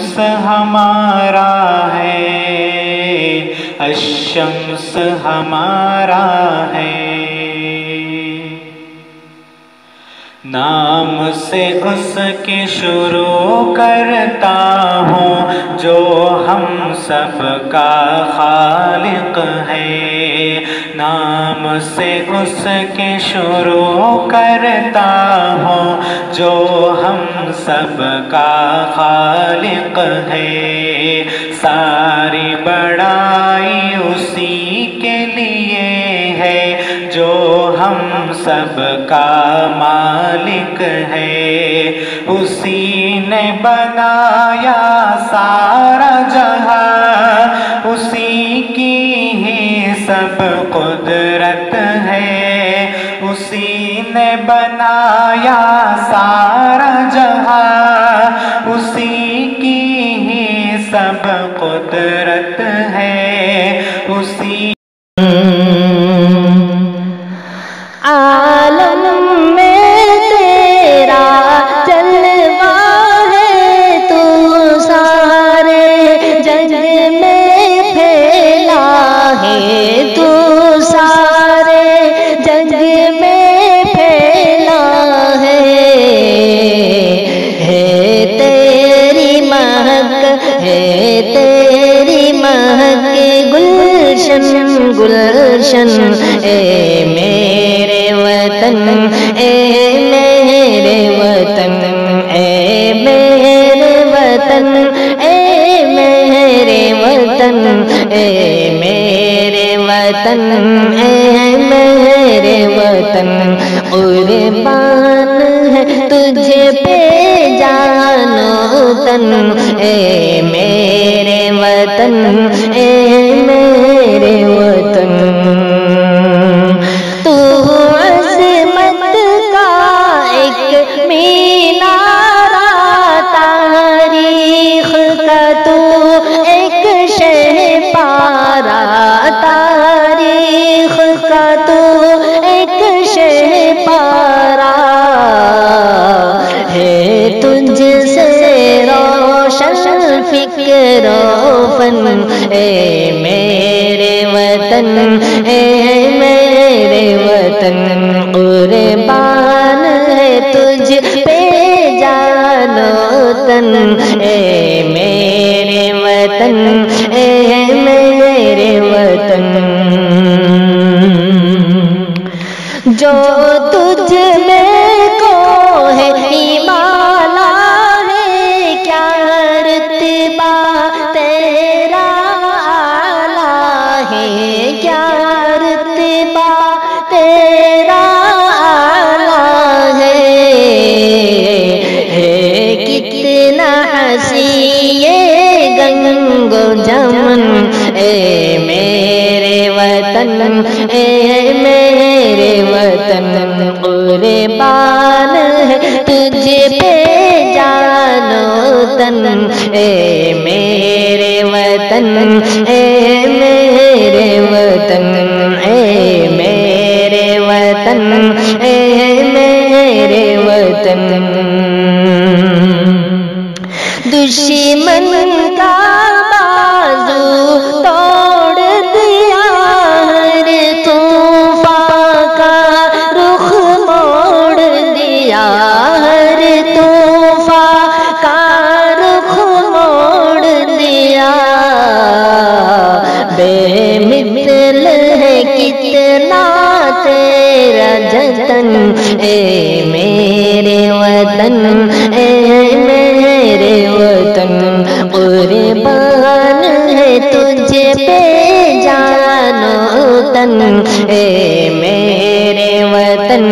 अशम्स हमारा है अशम्स हमारा है। नाम से उसके शुरू करता हूँ, जो हम सब का खालिक है। नाम से उसके शुरू करता हूँ, जो हम सब का खालिक है। सारी बड़ाई उसी के लिए हम सब का मालिक है। उसी ने बनाया सारा जहाँ। उसी की ही सब कुदरत है। उसी ने बनाया सारा जहाँ। उसी की ही सब कुदरत है। उसी गुलशन गुलशन ए मेरे वतन, ए मेरे वतन, ए मेरे वतन, ए मेरे वतन, ए मेरे वतन, ए मेरे वतन। कुर्बान है तुझे पे जानो तन, ए मेरे एक शह पारा है तुझसे रोशन फ़िक्र फन ए मेरे वतन, ए मेरे वतन कुर्बान है तुझ पे जानो तन। ए मेरे वतन, ए मेरे वतन। वतन मेरे वतन कुर्बान है, तुझे पे जानो तन। ए मेरे वतन, ए मेरे वतन, ए मेरे वतन, ए मेरे वतन। दुश्मन ए मेरे वतन, ए मेरे वतन कुर्बान है तुझे पे जानो तन। ए मेरे वतन